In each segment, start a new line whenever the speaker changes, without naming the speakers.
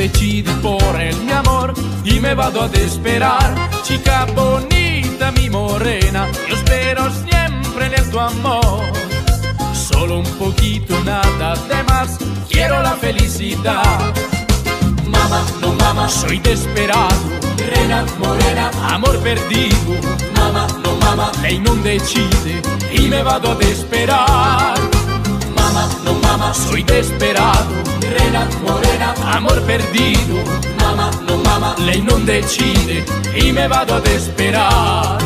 decidi por el mi amor y me vado a esperar. Chica bonita, mi morena, yo espero siempre en tu amor. Solo un poquito, nada de más, quiero la felicidad. Mamá, no mamá, soy desesperado. Rena, morena, amor perdido. Mamá, no mamá, lei non decide y me vado a esperar. Mamá, no soy desesperado. Rena, morena, amor perdido. Mamá, no mamá, lei non decide y me vado a esperar.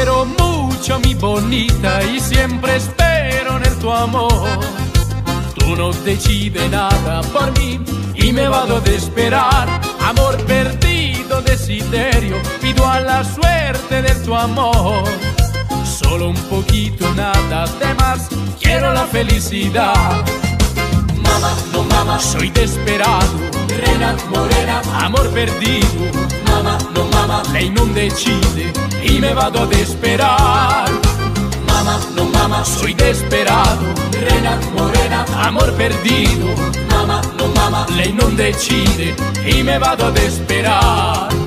Quiero mucho, mi bonita, y siempre espero en el tu amor. Tú no decides nada por mí y me vado a esperar. Amor perdido, desiderio, pido a la suerte de tu amor. Solo un poquito, nada de más, quiero la felicidad. Mamá, no mamá, soy desesperado. Rena, morena, amor perdido. Mamá, no mamá, lei non decide y me vado a esperar. Mamá, no mamá, soy desesperado. Rena, morena, amor perdido. Mamá, no mamá, lei non decide y me vado a esperar.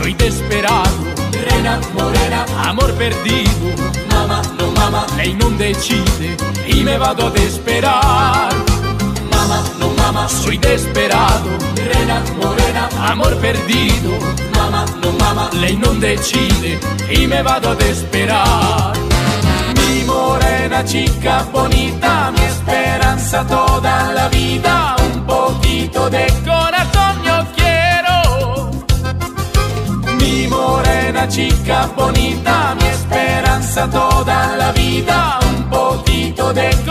Soy desesperado. Rena, morena, amor perdido. Mamá, no mamá, lei non decide y me vado a esperar. Mamá, no mamá, soy desesperado. Rena, morena, amor perdido. Mamá, no mamá, lei non decide y me vado a esperar. Mi morena chica bonita, mi esperanza toda la vida, un poquito de corazón chica bonita, mi esperanza toda la vida, un poquito de.